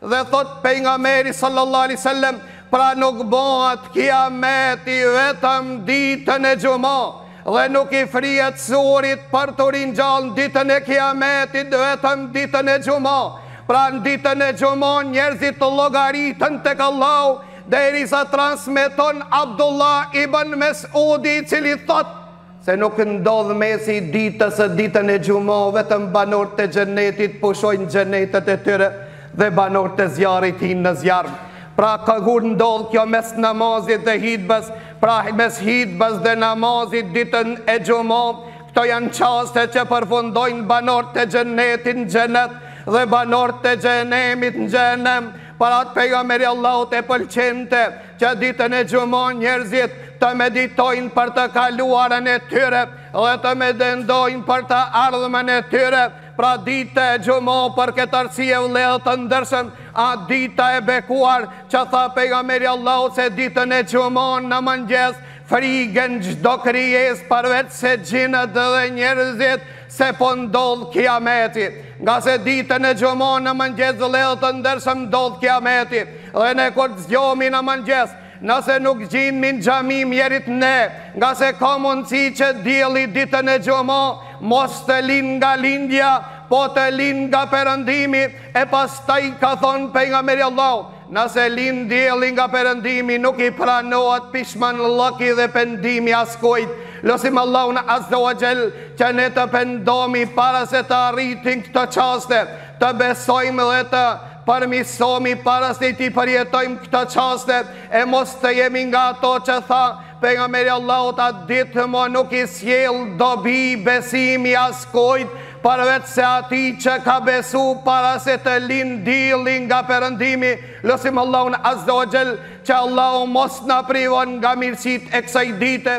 Dhe thot pejgamberi sallallahu alejhi sallem Pra nuk bëhet kiameti vetëm ditën e xhuma Dhe nuk i frijet surit për të ringjallë ditën e kiametit vetëm ditën e xhuma Pra në ditën e xhuma njerëzit të llogariten tek Allahu Derisa transmeton Abdullah ibn Mesudi i cili thot Se nuk ndodh mesi i ditës ditën e xhuma vetëm banorët e xhenetit pushojnë n'xhenetet e tyre dhe banorët e zjarrit hijnë në zjarr pra kur ndodh kjo mes namazit dhe hytbes pra mes hytbes dhe namazit ditën e xhuma këto janë çaste që përfundojnë banorët e xhenetit në xhenet dhe banorët e xhehenemit në xhehenem për atë pejgamberi i Allahut e pëlqente që ditën e Xhuma njerëzit të meditojnë për të kaluarën e tyre dhe të mendojnë për të ardhmen e tyre, pra dita e Xhuma për këtë arsye vëllezër të ndershëm, a dita e bekuar që tha pejgamberi i Allahut se ditën e Xhuma në mëngjes friket çdo krijesë përveçse xhinët dhe njerëzit, se po ndodh kiameti, nga se ditën e xhuma në mëngjes vëllezër të ndershëm ndodh kiameti, dhe ne kur të zgjohemi në mëngjes, nëse nuk gjindmi në xhami mjerët ne, nga se ka mundësi që dielli ditën e xhuma mos të lind nga lindja, po të lind nga perëndimi, e pastaj ka thënë pejgamberi i Allahut, Nëse lind dielli nga perëndimi nuk i pranohet pishmanllëki dhe pendimi askujt. Lusim Allahun Azze wa Xhell që ne të pendomi para se t'i arritim këto çaste, të besojmë dhe të përmirësomi para se t'i përjetojmë këto çaste e mos të jemi nga ato që tha Pejgamberi i Allahut atë ditë më nuk i sjell dobi besimi askujt përveç se atij që ka besu para se të lind dielli nga perëndimi, lusim Allahun azze we xhel që Allahu mos na privon nga mirësitë e kësaj dite.